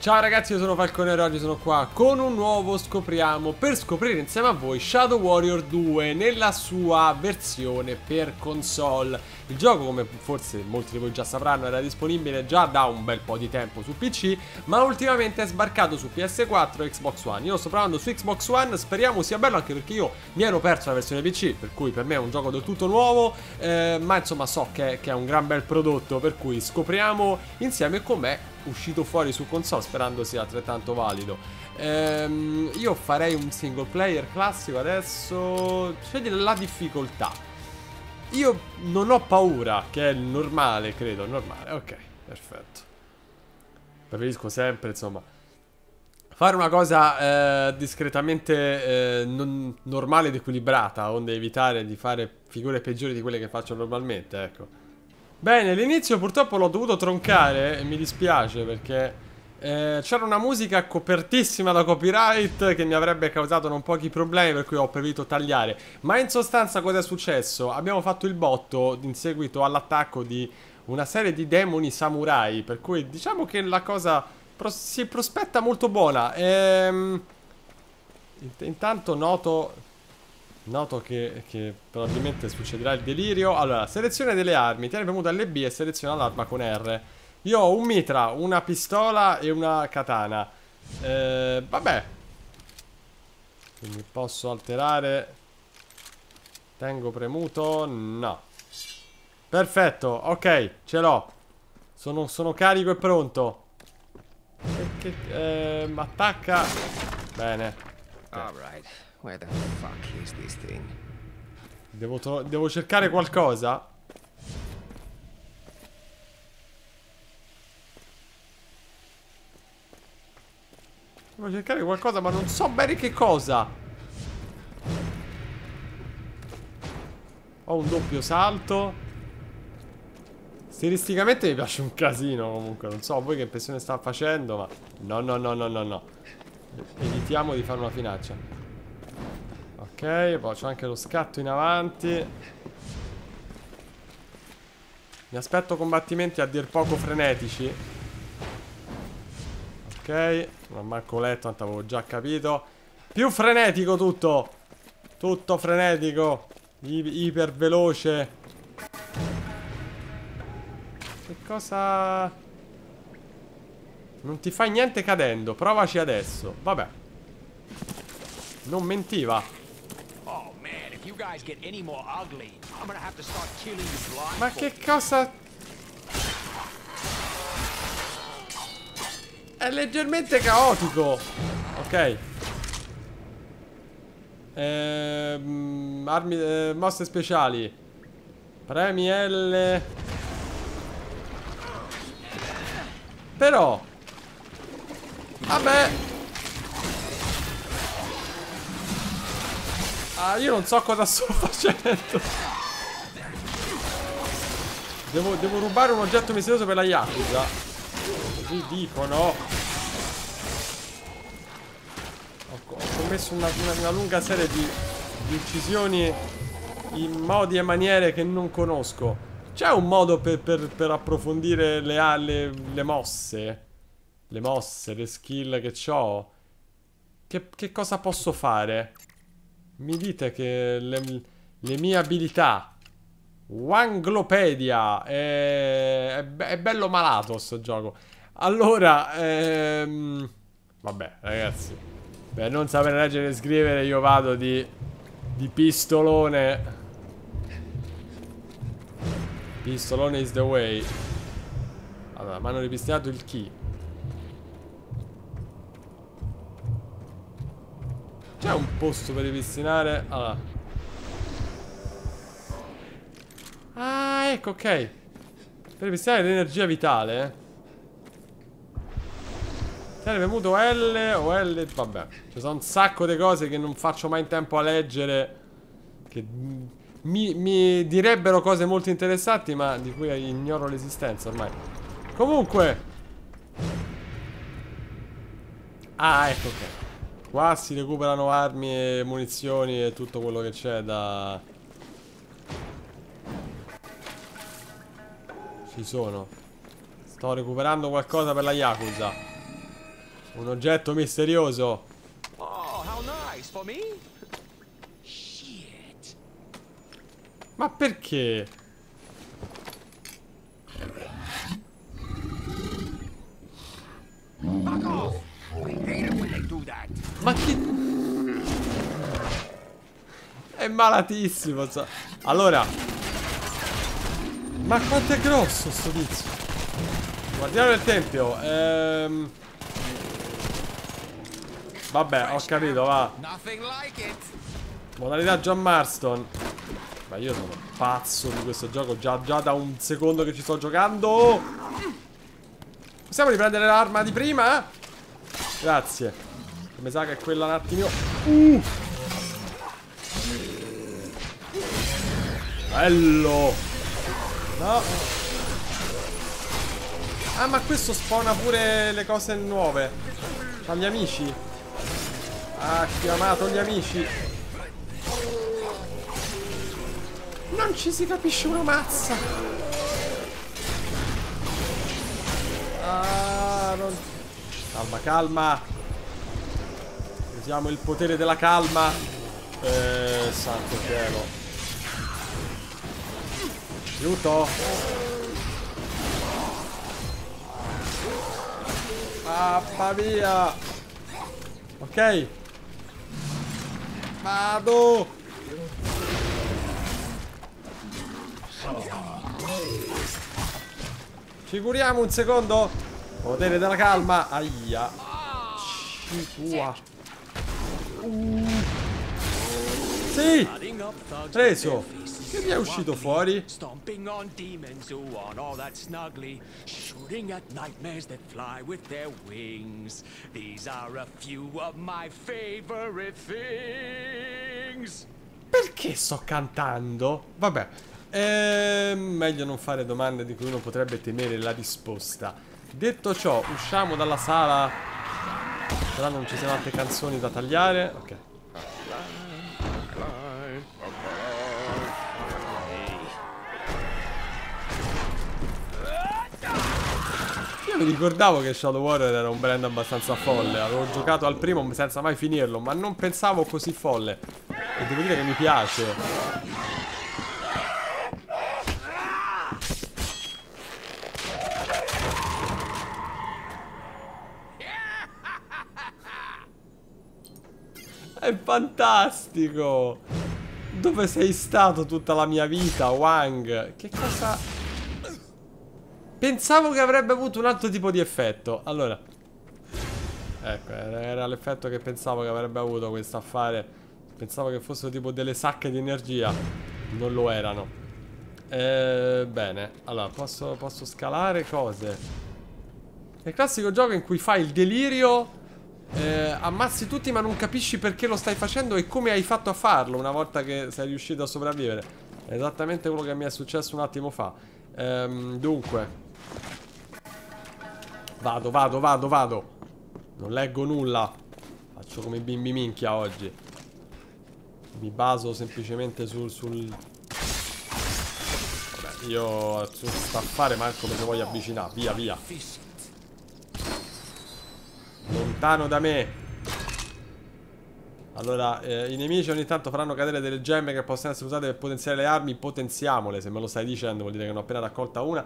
Ciao ragazzi, io sono Falcone e oggi sono qua con un nuovo Scopriamo per scoprire insieme a voi Shadow Warrior 2 nella sua versione per console. Il gioco, come forse molti di voi già sapranno, era disponibile già da un bel po' di tempo su PC, ma ultimamente è sbarcato su PS4 e Xbox One. Io lo sto provando su Xbox One, speriamo sia bello anche perché io mi ero perso la versione PC, per cui per me è un gioco del tutto nuovo, eh, ma insomma so che, che è un gran bel prodotto, per cui scopriamo insieme com'è uscito fuori su console sperando sia altrettanto valido. Ehm, io farei un single player classico adesso. Scegli la difficoltà. Io non ho paura che è normale credo normale. Ok perfetto. Preferisco sempre insomma fare una cosa eh, discretamente eh, non normale ed equilibrata onde evitare di fare figure peggiori di quelle che faccio normalmente ecco Bene, l'inizio purtroppo l'ho dovuto troncare e mi dispiace perché eh, c'era una musica copertissima da copyright che mi avrebbe causato non pochi problemi per cui ho preferito tagliare. Ma in sostanza cosa è successo? Abbiamo fatto il botto in seguito all'attacco di una serie di demoni samurai per cui diciamo che la cosa pros si prospetta molto buona. Ehm, intanto noto Noto che, che, probabilmente succederà il delirio. Allora, selezione delle armi. Tieni premuto LB e seleziona l'arma con R. Io ho un mitra, una pistola e una katana. Eh, Vabbè. Quindi posso alterare? Tengo premuto? No. Perfetto, ok, ce l'ho. Sono, sono, carico e pronto. Che, eh, Attacca. Bene. Okay. Alright Where the fuck is this thing? Devo, devo cercare qualcosa? Devo cercare qualcosa ma non so bene che cosa. Ho un doppio salto. Stilisticamente mi piace un casino comunque. Non so voi che impressione sta facendo ma No no no no no no. Evitiamo di fare una finaccia Ok, poi anche lo scatto in avanti. Mi aspetto combattimenti a dir poco frenetici. Ok, non manco letto, tanto avevo già capito. Più frenetico tutto. Tutto frenetico. I iper veloce. Che cosa... Non ti fai niente cadendo. Provaci adesso. Vabbè. Non mentiva. Ma che cosa... È leggermente caotico. Ok. Ehm, armi, eh, mosse speciali. Premi L. Però. Vabbè. Ah, io non so cosa sto facendo. Devo, devo rubare un oggetto misterioso per la Yakuza. Così dicono. Ho, ho commesso una, una, una, lunga serie di, di uccisioni in modi e maniere che non conosco. C'è un modo per, per, per approfondire le, le, le, mosse? Le mosse, le skill che ho? Che, che cosa posso fare? Mi dite che le, le mie abilità Wanglopedia è, è, è, bello malato sto gioco. Allora ehm, Vabbè ragazzi. Per non sapere leggere e scrivere io vado di Di pistolone. Pistolone is the way. Allora mi hanno ripristinato il key C'è un posto per ripristinare? Allora. Ah ecco ok. Per ripristinare l'energia vitale. Tiene premuto L o L Vabbè. Ci sono un sacco di cose che non faccio mai in tempo a leggere Che mi, mi direbbero cose molto interessanti Ma di cui ignoro l'esistenza ormai. Comunque. Ah ecco ok Qua si recuperano armi e munizioni e tutto quello che c'è da... Ci sono. Sto recuperando qualcosa per la Yakuza. Un oggetto misterioso. Oh, how nice for me. Shit. Ma perché? Ma che... È malatissimo. sa- Allora... Ma quanto è grosso sto tizio? Guardiamo il tempio. Ehm... Vabbè, ho capito, va. Modalità John Marston. Ma io sono pazzo di questo gioco già, già da un secondo che ci sto giocando. Possiamo riprendere l'arma di prima? Grazie. Mi sa che è quella un attimino. Uh. Bello. No. Ah, ma questo spawna pure le cose nuove. Fa gli amici. Ha chiamato gli amici. Non ci si capisce una mazza. Ah, non... Calma, calma. Usiamo il potere della calma. Eh, santo cielo. Aiuto. Mamma mia. Ok. Vado. Ci un secondo? Potere della calma. Aia. Ci tua. Sì. Preso. Che mi è uscito fuori? Stomping on demons who want all that snuggly. Shooting at nightmares that fly with their wings. These are a few of my favorite things. Perché sto cantando? Vabbè. Ehm, meglio non fare domande di cui uno potrebbe temere la risposta. Detto ciò, usciamo dalla sala. Però non ci siano altre canzoni da tagliare. Ok. Io mi ricordavo che Shadow Warrior era un brand abbastanza folle. Avevo giocato al primo senza mai finirlo, ma non pensavo così folle. E devo dire che mi piace. È fantastico! Dove sei stato tutta la mia vita, Wang? Che cosa... Pensavo che avrebbe avuto un altro tipo di effetto. Allora... Ecco, era l'effetto che pensavo che avrebbe avuto questo affare. Pensavo che fossero tipo delle sacche di energia. Non lo erano. Eh, bene, allora posso, posso scalare cose. È il classico gioco in cui fai il delirio, eh, ammazzi tutti ma non capisci perché lo stai facendo e come hai fatto a farlo una volta che sei riuscito a sopravvivere. Esattamente quello che mi è successo un attimo fa. Ehm, dunque. Vado, vado, vado, vado. Non leggo nulla. Faccio come i bimbi minchia oggi. Mi baso semplicemente sul... sul... Vabbè, io su staffare manco me ne voglio avvicinare. Via, via. Lontano da me. Allora, eh, i nemici ogni tanto faranno cadere delle gemme che possono essere usate per potenziare le armi. Potenziamole, se me lo stai dicendo, vuol dire che ne ho appena raccolta una.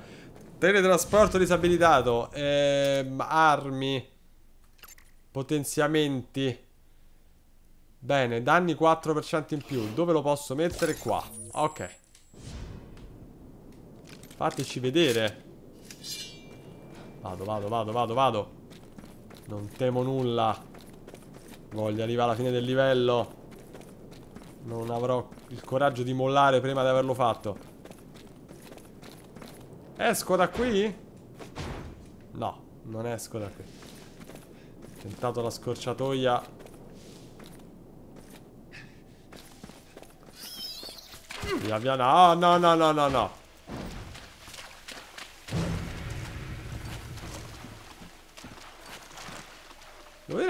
Teletrasporto disabilitato. Ehm, armi. Potenziamenti. Bene, danni 4% in più. Dove lo posso mettere? Qua. Ok. Fateci vedere. Vado, vado, vado, vado, vado. Non temo nulla. Voglio arrivare alla fine del livello. Non avrò il coraggio di mollare prima di averlo fatto. Esco da qui? No, non esco da qui. Ho tentato la scorciatoia. Via via, no, no, no, no, no,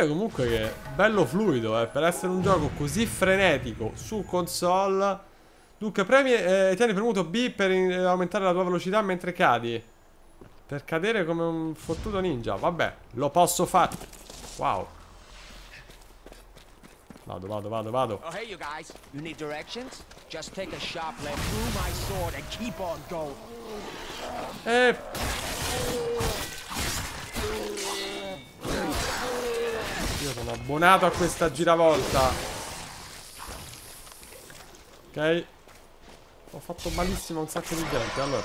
dire comunque che è bello fluido, eh, per essere un gioco così frenetico su console. Dunque, premi e eh, tieni premuto B per in- eh, aumentare la tua velocità mentre cadi. Per cadere come un fottuto ninja. Vabbè, lo posso fare. Wow. Vado, vado, vado, vado. Oh, hey, you guys. You need directions? Just take a sharp left through my sword and keep on going. Eh. Sono abbonato a questa giravolta. Ok. Ho fatto malissimo un sacco di gente. Allora.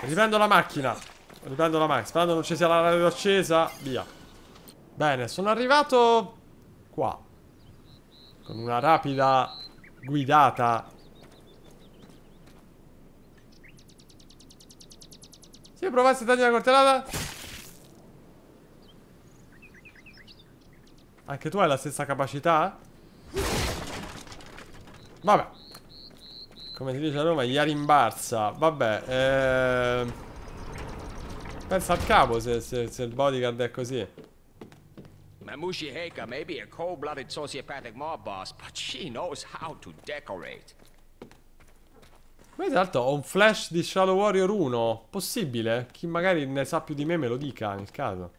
Riprendo la macchina. Riprendo la macchina. Sperando non ci sia la radio accesa. Via. Bene, sono arrivato qua. Con una rapida guidata. Sì, provassi a dargli una coltellata. Anche tu hai la stessa capacità? Vabbè. Come si dice a Roma, gli rimbarza. Vabbè, ehm... Pensa al capo se, se, se il bodyguard è così. Mamushi Heika may be a cold-blooded sociopathic mob boss, but she knows how to decorate. Ma tra l'altro ho un flash di Shadow Warrior 1. Possibile? Chi magari ne sa più di me me lo dica nel caso.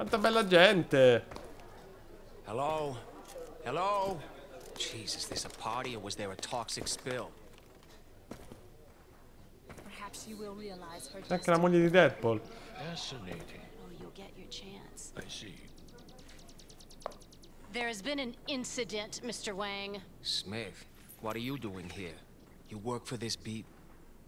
Quanta bella gente! Hello? Hello? Jesus, this a party or was there a toxic spill? Perhaps you will realize her C'è anche la destiny. moglie di Deadpool. Fascinating. Oh, you'll get your chance. I see. There has been an incident, Mr. Wang. Smith, what are you doing here? You work for this beat?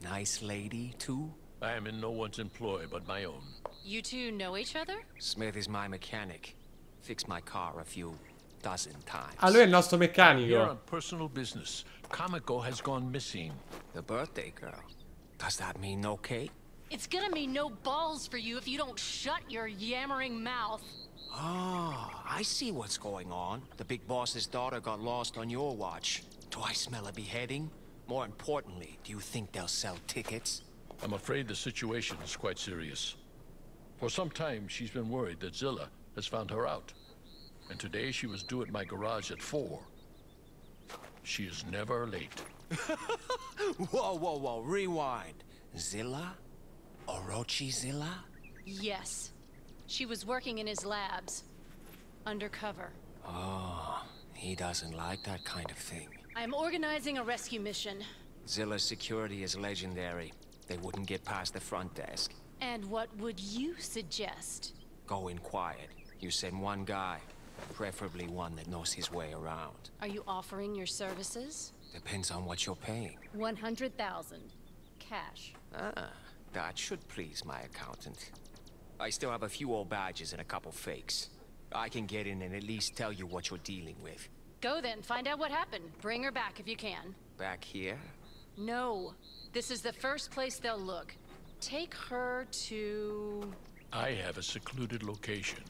Nice lady, too? I am in no one's employ but my own. You two know each other? Smith is my mechanic. Fixed my car a few dozen times. Ah, lui è il nostro Here meccanico. on personal business, Kamiko has gone missing. The birthday girl. Does that mean no cake? It's gonna mean no balls for you if you don't shut your yammering mouth. Ah, I see what's going on. The big boss's daughter got lost on your watch. Do I smell a beheading? More importantly, do you think they'll sell tickets? I'm afraid the situation is quite serious. For some time, she's been worried that Zilla has found her out. And today she was due at my garage at 4. She is never late. Whoa, whoa, whoa, rewind. Zilla? Orochi Zilla? Yes. She was working in his labs. Undercover. Oh, he doesn't like that kind of thing. I'm organizing a rescue mission. Zilla's security is legendary. They wouldn't get past the front desk. And what would you suggest? Go in quiet. You send one guy, preferably one that knows his way around. Are you offering your services? Depends on what you're paying. 100,000. Cash. Ah, that should please my accountant. I still have a few old badges and a couple fakes. I can get in and at least tell you what you're dealing with. Go then, find out what happened. Bring her back if you can. Back here? No. This is the first place they'll look. Take her to... I have a secluded location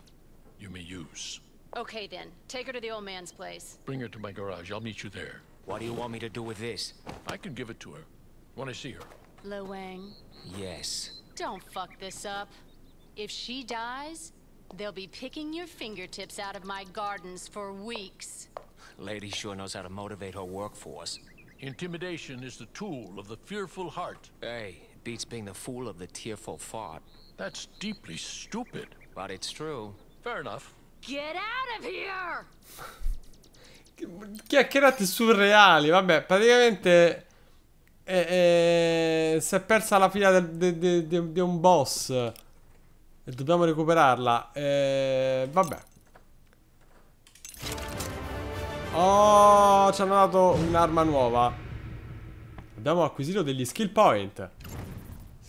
you may use. Okay then, take her to the old man's place. Bring her to my garage. I'll meet you there. What do you want me to do with this? I can give it to her when I see her. Lo Wang, Yes. don't fuck this up. If she dies, they'll be picking your fingertips out of my gardens for weeks. Lady sure knows how to motivate her workforce. Intimidation is the tool of the fearful heart. Hey, it beats being the fool of the tearful fart. That's deeply stupid. But it's true. Fair enough. Get out of here! Chiacchierate surreali. Vabbè, praticamente. eh, eh, si è persa la de- di un boss. E dobbiamo recuperarla. Eh, vabbè. Oh, ci hanno dato un'arma nuova. Abbiamo acquisito degli skill point.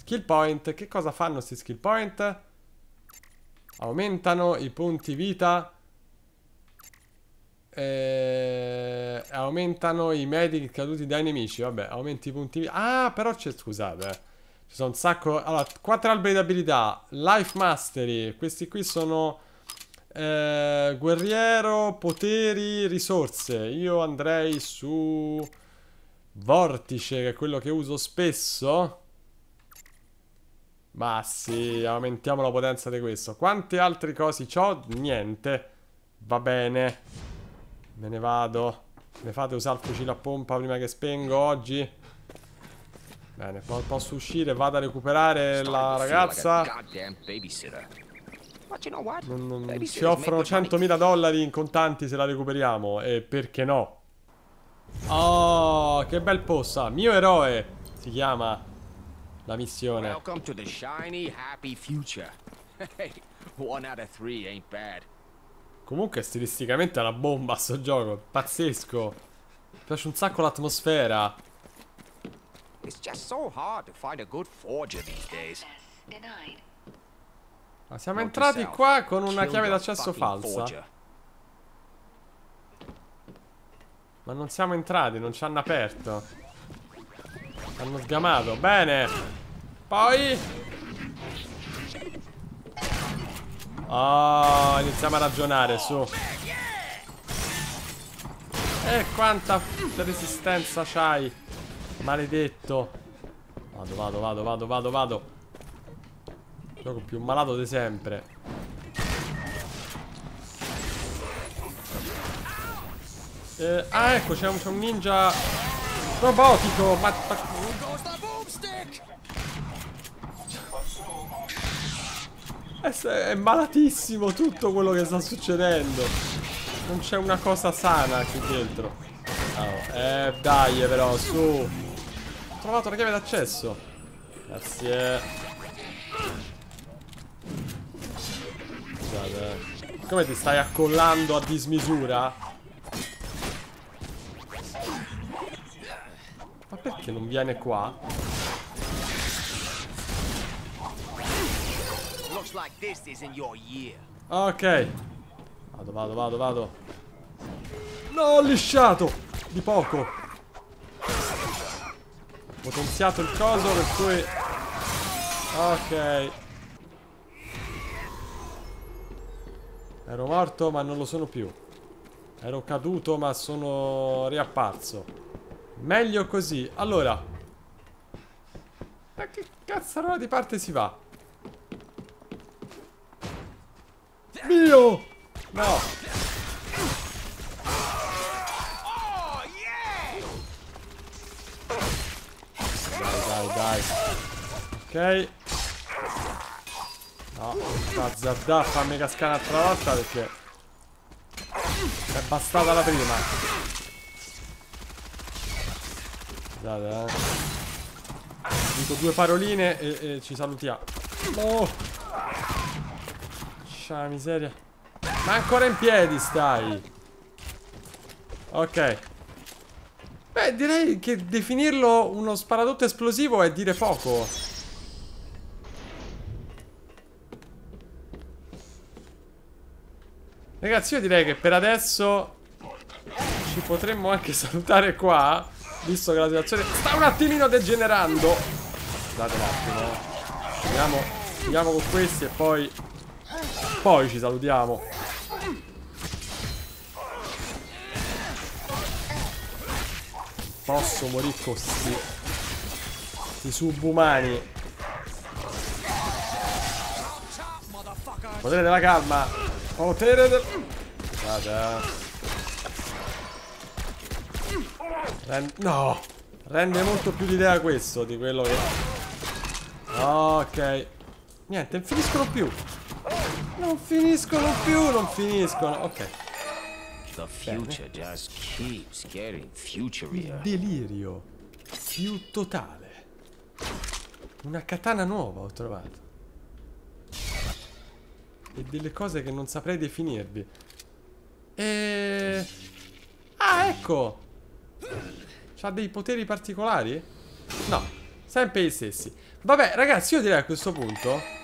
Skill point. Che cosa fanno questi skill point? Aumentano i punti vita. Eh, aumentano i medic caduti dai nemici. Vabbè, aumenti i punti vita. Ah, però c'è, scusate. eh. Ci sono un sacco. Allora, quattro alberi di abilità. Life Mastery. Questi qui sono. eh, guerriero, poteri, risorse. Io andrei su. Vortice, che è quello che uso spesso. Ma sì, aumentiamo la potenza di questo. Quante altre cose ho? Niente. Va bene. Me ne vado. Ne fate usare il fucile a pompa prima che spengo oggi? Bene, po- posso uscire, vado a recuperare la ragazza. Non, non- ci offrono 100.000 dollari in contanti se la recuperiamo. E perché no? Oh, che bel posto. Ah, mio eroe si chiama la missione. Welcome to the shiny, happy future. One out of three ain't bad. Comunque stilisticamente è una bomba sto gioco. Pazzesco. Mi piace un sacco l'atmosfera. It's just so hard to find a good forger these days. Ma siamo entrati qua con una chiave d'accesso falsa. Ma non siamo entrati, non ci hanno aperto. Hanno sgamato. Bene. Poi. Oh, iniziamo a ragionare, su. E quanta resistenza c'hai. Maledetto. Vado, vado, vado, vado, vado, vado. Gioco più malato di sempre. Eh, ah, ecco, c'è un, un ninja robotico. Ma, ma- È, malatissimo tutto quello che sta succedendo. Non c'è una cosa sana qui dentro. Oh, eh, dai, però, su. Ho trovato la chiave d'accesso. Grazie. Scusate. Come ti stai accollando a dismisura? Ma perché non viene qua? Ok. Vado, vado, vado, vado. No, ho lisciato! Di poco. Potenziato il coso per cui... Ok. Ero morto ma non lo sono più. Ero caduto ma sono riapparso. Meglio così. Allora. Ma che cazzarola di parte si va? Mio! No! Dai, dai, dai. Ok. No, sta Zardà fammi cascare un'altra volta perché è bastata la prima. Scusate, eh. Dico due paroline e, e ci salutiamo. Oh! Scia miseria. Ma ancora in piedi stai. Ok. Beh, direi che definirlo uno sparadotto esplosivo è dire poco. Ragazzi, io direi che per adesso ci potremmo anche salutare qua, visto che la situazione sta un attimino degenerando. Scusate un attimo. eh. Finiamo, con questi e poi... Poi ci salutiamo. Posso morire sti... Sti subumani. Potere della calma. Potere del... Guarda. Eh. Ren- no. Rende molto più l'idea questo di quello che... Ok. Niente, non finiscono più. Non finiscono più, non finiscono. Ok. The future just keeps getting futurier. Delirio più totale. Una katana nuova ho trovato. E delle cose che non saprei definirvi. E... Ah, ecco! C'ha dei poteri particolari? No, sempre gli stessi. Vabbè, ragazzi, io direi a questo punto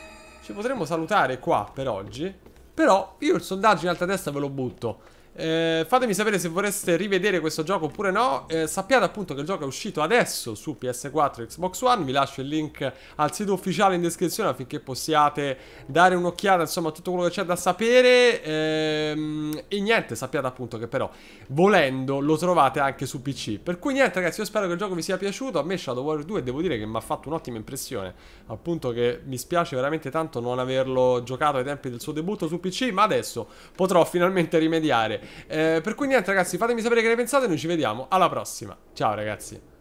ci potremmo salutare qua per oggi. Però io il sondaggio in alta destra ve lo butto. Eh, fatemi sapere se vorreste rivedere questo gioco oppure no. Eh, sappiate appunto che il gioco è uscito adesso su PS4 e Xbox One. Vi lascio il link al sito ufficiale in descrizione affinché possiate dare un'occhiata insomma a tutto quello che c'è da sapere. Ehm, e niente, sappiate appunto che però volendo lo trovate anche su PC. Per cui niente ragazzi, io spero che il gioco vi sia piaciuto. A me Shadow Warrior 2 devo dire che mi ha fatto un'ottima impressione. Appunto che mi spiace veramente tanto non averlo giocato ai tempi del suo debutto su PC, ma adesso potrò finalmente rimediare. Eh, per cui niente ragazzi, fatemi sapere che ne pensate, noi ci vediamo alla prossima. Ciao ragazzi.